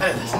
太 多